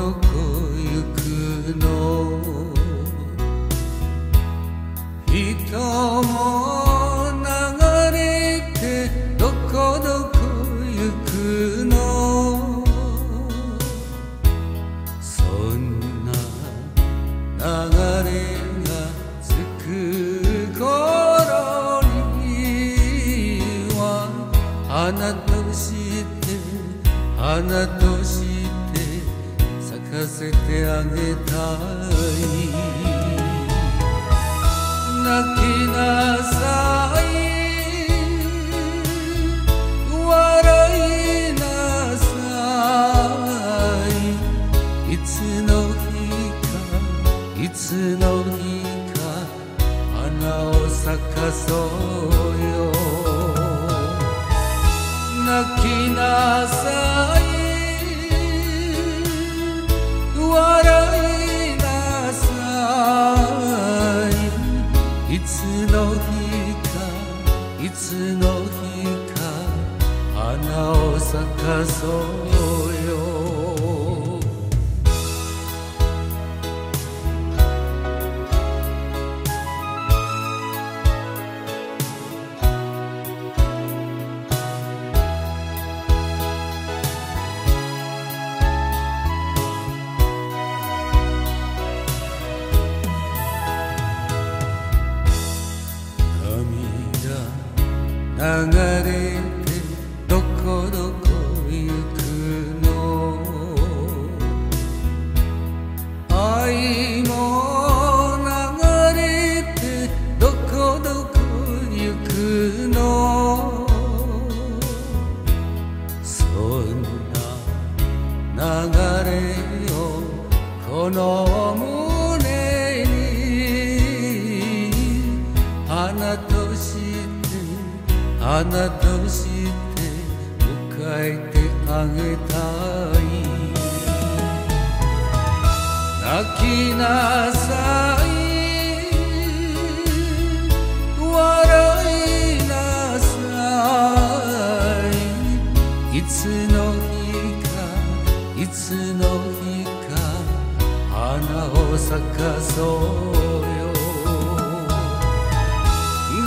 どこ行くの？人も流れてどこどこ行くの？そんな流れがつく頃には花として花として。かせてあげたい泣きなさい笑いなさいいつの日かいつの日か花を咲かそうよ泣きなさい笑い。かそうよ涙流れてどの胸に花として花として迎えてあげたい。泣きなさい。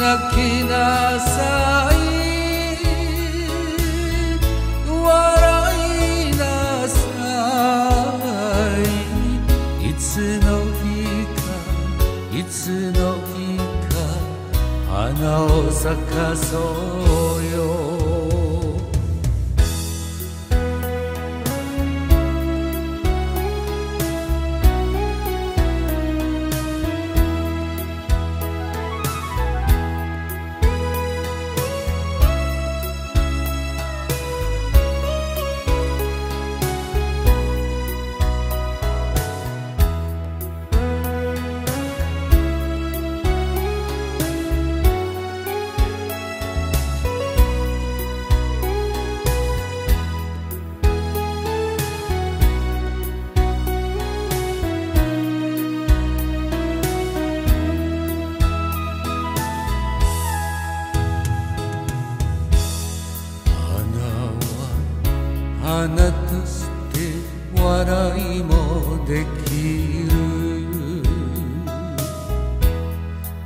泣きなさい。笑いなさい。いつの日かいつの日か花を咲かそう。して笑いもできる。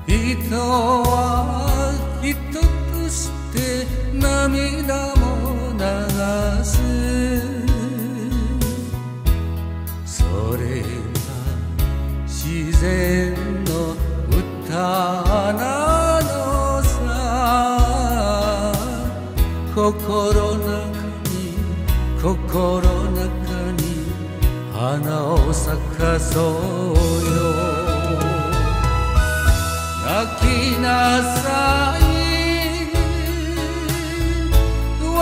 人は人として涙も流す。それが自然の歌なのさ。心心の中に花を咲かそうよ泣きなさい笑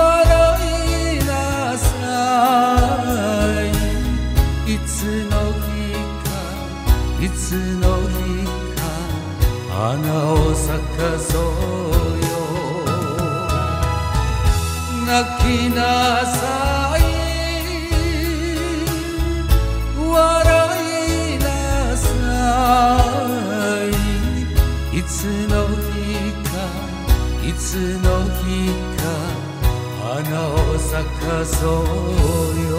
いなさいいつの日かいつの日か花を咲かそうよ泣きなさい。そうよ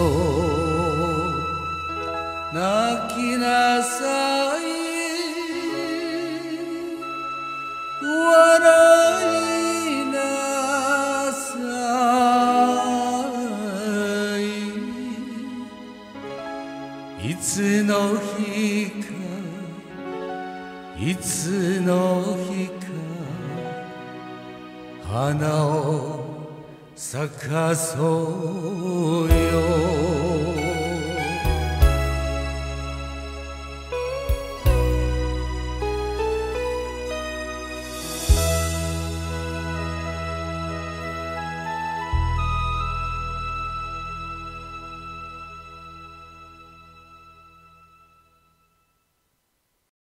泣きなさい笑いなさいいつの日かいつの日か花を咲かそうよ。